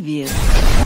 viver.